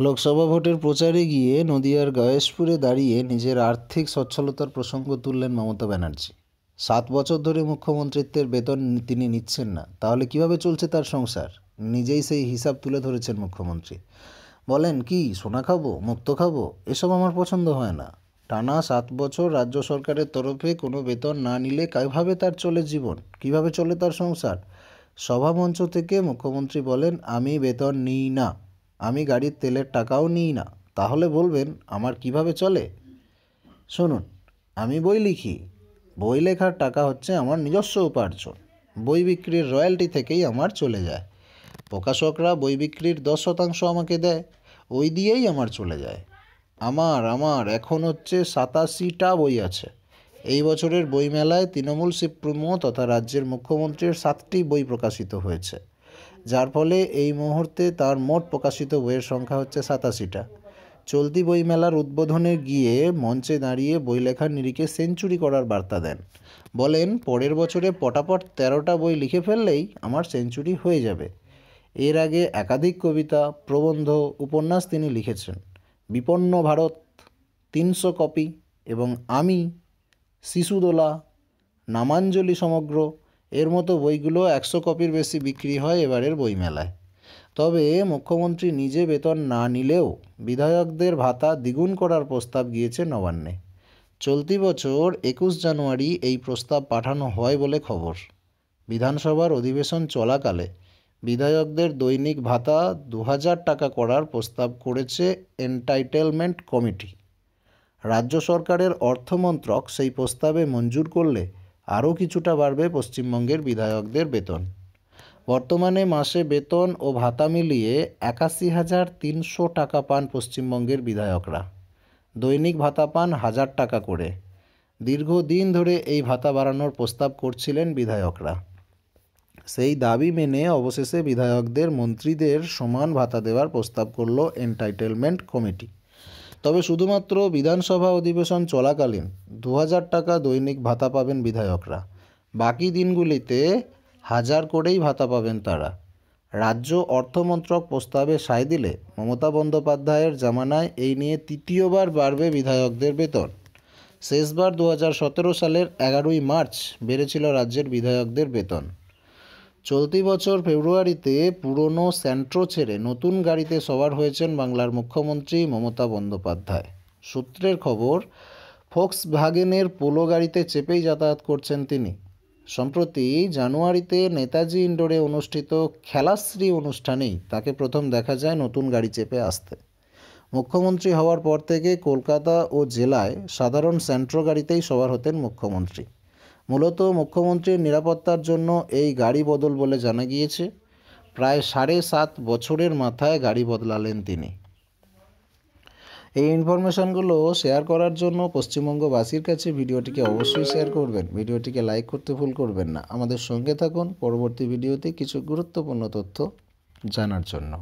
লোকসভা ভোটের প্রচারে গিয়ে নদিয়ার গয়েশপুরে দাঁড়িয়ে নিজের আর্থিক সচ্ছলতার প্রসঙ্গ তুললেন মমতা ব্যানার্জি। সাত বছর ধরে মুখ্যমন্ত্রিত্বের বেতন তিনি নিচ্ছেন না। তাহলে কীভাবে চলছে তার সংসার? নিজেই সেই হিসাব তুলে ধরেছেন মুখ্যমন্ত্রী। বলেন, কি, সোনা খাব, মুক্ত খাব? এসব আমার পছন্দ হয় না। টানা সাত বছর রাজ্য সরকারের তরফে কোনো বেতন না নিলে কীভাবে তার চলে জীবন? কীভাবে চলে তার সংসার? সভামঞ্চ থেকে মুখ্যমন্ত্রী বলেন, আমি বেতন নিই না। আমি গাড়ির তেলের টাকাও নিই না। তাহলে বলবেন, আমার কীভাবে চলে? শুনুন, আমি বই লিখি। বই লেখার টাকা হচ্ছে আমার নিজস্ব উপার্জন। বই বিক্রির রয়্যালটি থেকেই আমার চলে যায়। প্রকাশকরা বই বিক্রির দশ শতাংশ আমাকে দেয়। ওই দিয়েই আমার চলে যায়। আমার আমার, এখন হচ্ছে সাতাশিটা বই আছে। এই বছরের বইমেলায় তৃণমূল সুপ্রিমো তথা রাজ্যের মুখ্যমন্ত্রীর সাতটি বই প্রকাশিত হয়েছে। যার ফলে এই মুহূর্তে তার মোট প্রকাশিত বইয়ের সংখ্যা হচ্ছে সাতাশিটা। চলতি বইমেলার উদ্বোধনে গিয়ে মঞ্চে দাঁড়িয়ে বই লেখার নিরিখে সেঞ্চুরি করার বার্তা দেন। বলেন, পরের বছরে পটাপট তেরোটা বই লিখে ফেললেই আমার সেঞ্চুরি হয়ে যাবে। এর আগে একাধিক কবিতা, প্রবন্ধ, উপন্যাস তিনি লিখেছেন। বিপন্ন ভারত, তিনশো কপি এবং আমি, শিশুদোলা, নামাঞ্জলি সমগ্র এর মতো বইগুলো একশো কপির বেশি বিক্রি হয় এবারের বইমেলায়। তবে মুখ্যমন্ত্রী নিজে বেতন না নিলেও বিধায়কদের ভাতা দ্বিগুণ করার প্রস্তাব গিয়েছে নবান্নে। চলতি বছর একুশ জানুয়ারি এই প্রস্তাব পাঠানো হয় বলে খবর। বিধানসভার অধিবেশন চলাকালে বিধায়কদের দৈনিক ভাতা দু হাজার টাকা করার প্রস্তাব করেছে এন্টাইটেলমেন্ট কমিটি। রাজ্য সরকারের অর্থমন্ত্রক সেই প্রস্তাবে মঞ্জুর করলে আরও কিছুটা বাড়বে পশ্চিমবঙ্গের বিধায়কদের বেতন। বর্তমানে মাসে বেতন ও ভাতা মিলিয়ে একাশি হাজার তিনশো টাকা পান পশ্চিমবঙ্গের বিধায়করা। দৈনিক ভাতা পান হাজার টাকা করে। দীর্ঘদিন ধরে এই ভাতা বাড়ানোর প্রস্তাব করছিলেন বিধায়করা। সেই দাবি মেনে অবশেষে বিধায়কদের মন্ত্রীদের সমান ভাতা দেওয়ার প্রস্তাব করল এন্টাইটেলমেন্ট কমিটি তবে শুধুমাত্র বিধানসভা অধিবেশন চলাকালীন দু হাজার টাকা দৈনিক ভাতা পাবেন বিধায়করা। বাকি দিনগুলিতে হাজার করেই ভাতা পাবেন তারা। রাজ্য অর্থমন্ত্রক প্রস্তাবে সায় দিলে মমতা বন্দ্যোপাধ্যায়ের জামানায় এই নিয়ে তৃতীয়বার বাড়বে বিধায়কদের বেতন। শেষবার দু হাজার সতেরো সালের এগারোই মার্চ বেড়েছিল রাজ্যের বিধায়কদের বেতন। চলতি বছর ফেব্রুয়ারিতে পুরনো স্যান্ট্রো ছেড়ে নতুন গাড়িতে সবার হয়েছেন বাংলার মুখ্যমন্ত্রী মমতা বন্দ্যোপাধ্যায়। সূত্রের খবর ফোক্স ভাগেনের পোলো গাড়িতে চেপেই যাতায়াত করছেন তিনি। সম্প্রতি জানুয়ারিতে নেতাজি ইন্ডোরে অনুষ্ঠিত খেলাশ্রী অনুষ্ঠানেই তাকে প্রথম দেখা যায় নতুন গাড়ি চেপে আসতে। মুখ্যমন্ত্রী হওয়ার পর থেকে কলকাতা ও জেলায় সাধারণ স্যান্ট্রো গাড়িতেই সবার হতেন মুখ্যমন্ত্রী। মূলত মুখ্যমন্ত্রীর নিরাপত্তার জন্য এই গাড়ি বদল বলে জানা গিয়েছে। প্রায় সাড়ে সাত বছরের মাথায় গাড়ি বদলালেন তিনি। এই ইনফরমেশানগুলো শেয়ার করার জন্য পশ্চিমবঙ্গবাসীর কাছে ভিডিওটিকে অবশ্যই শেয়ার করবেন। ভিডিওটিকে লাইক করতে ভুল করবেন না। আমাদের সঙ্গে থাকুন। পরবর্তী ভিডিওতে কিছু গুরুত্বপূর্ণ তথ্য জানার জন্য।